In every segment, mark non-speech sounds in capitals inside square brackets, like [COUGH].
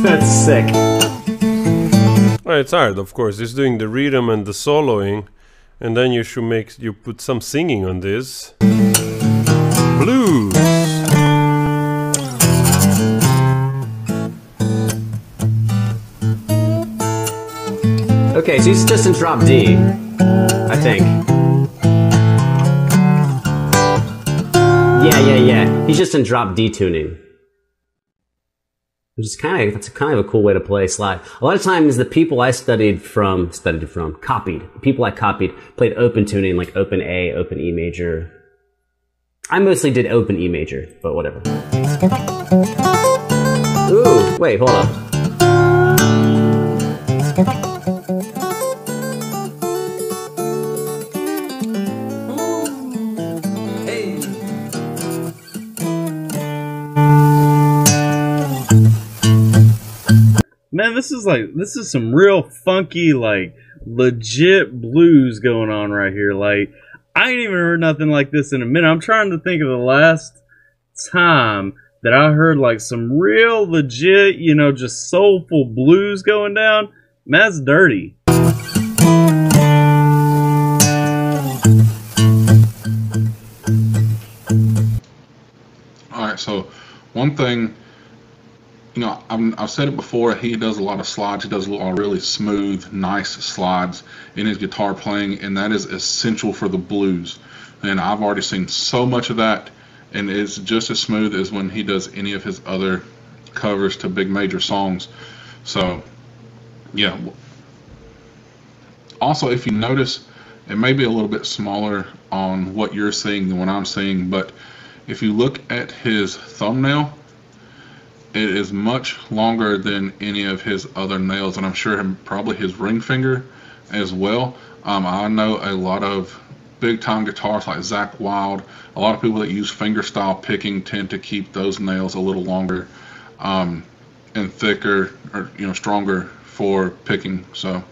[LAUGHS] That's sick. Oh, it's hard, of course. It's doing the rhythm and the soloing, and then you should make you put some singing on this. Blues. Okay, so he's just in drop D, I think. Yeah, yeah, yeah. He's just in drop D tuning. Which is kind of that's kind of a cool way to play slide. A lot of times, the people I studied from studied from copied the people I copied played open tuning like open A, open E major. I mostly did open E major, but whatever. Ooh, wait, hold up. Man, this is like this is some real funky, like legit blues going on right here. Like I ain't even heard nothing like this in a minute. I'm trying to think of the last time that I heard like some real legit, you know, just soulful blues going down. Man, that's dirty. All right, so one thing, you know, I'm, I've said it before. He does a lot of slides. He does a lot of really smooth, nice slides in his guitar playing, and that is essential for the blues. And I've already seen so much of that, and it's just as smooth as when he does any of his other covers to big major songs. So, yeah. Also, if you notice, it may be a little bit smaller on what you're seeing than what I'm seeing, but if you look at his thumbnail, it is much longer than any of his other nails, and I'm sure him, probably his ring finger as well. Um, I know a lot of big time guitarists like Zakk Wylde, a lot of people that use finger style picking tend to keep those nails a little longer um, and thicker or you know stronger for picking. So.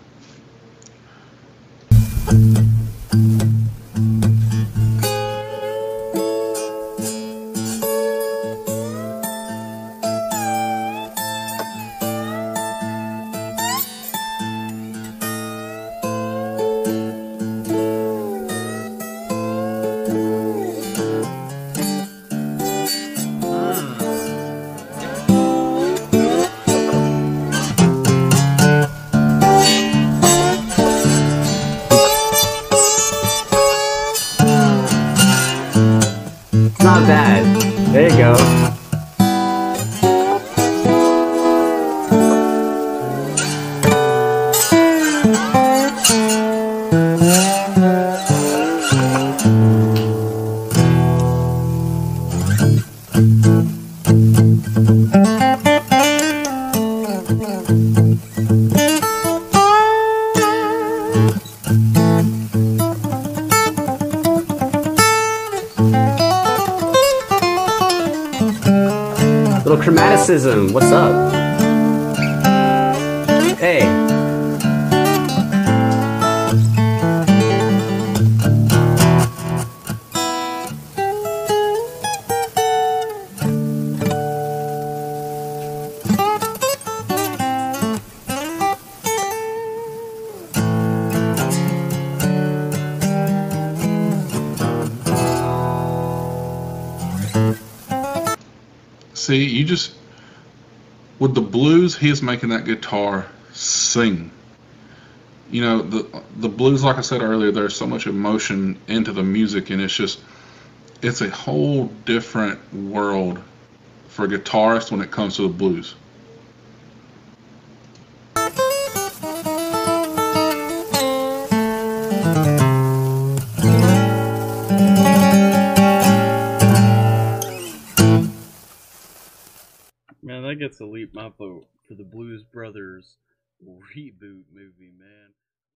Little chromaticism. What's up? Hey. See, you just with the blues, he is making that guitar sing. You know, the the blues, like I said earlier, there's so much emotion into the music, and it's just it's a whole different world for a guitarist when it comes to the blues. That gets Alip my vote for the Blues Brothers reboot movie, man.